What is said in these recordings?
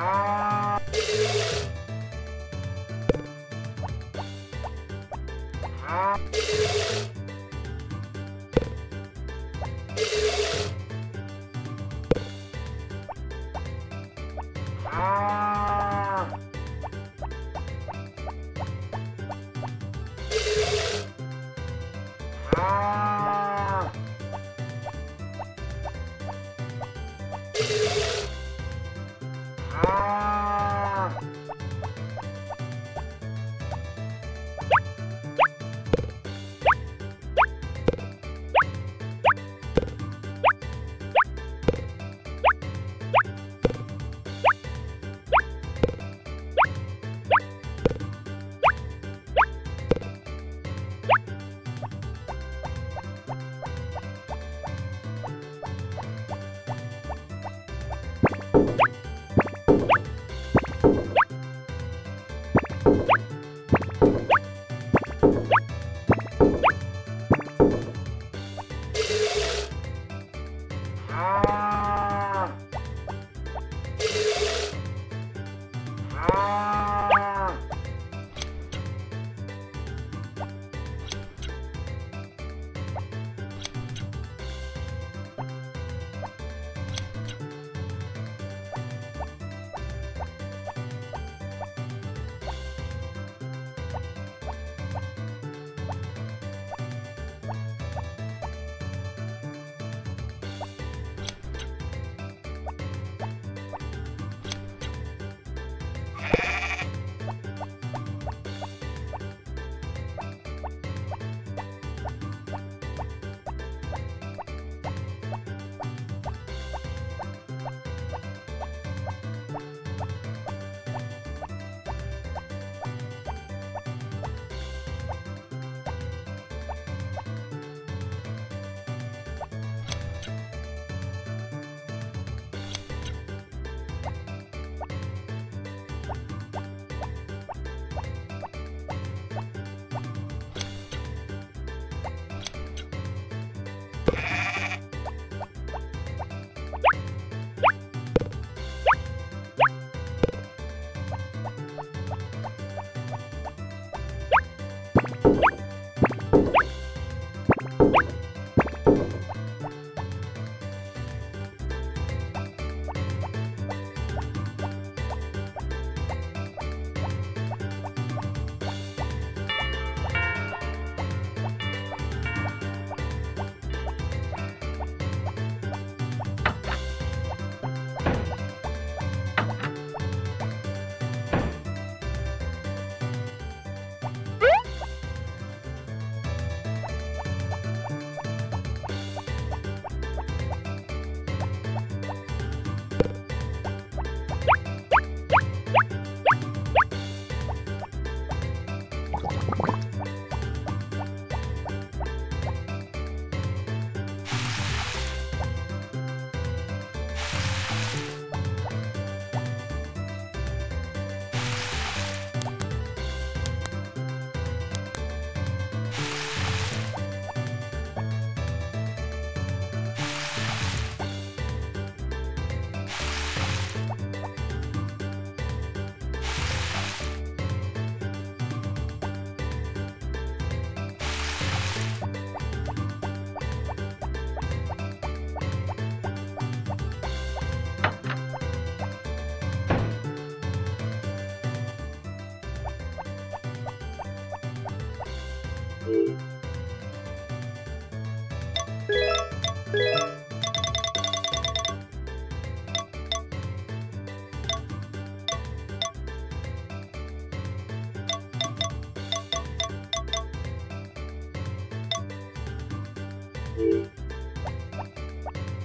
Música Thank.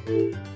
Thank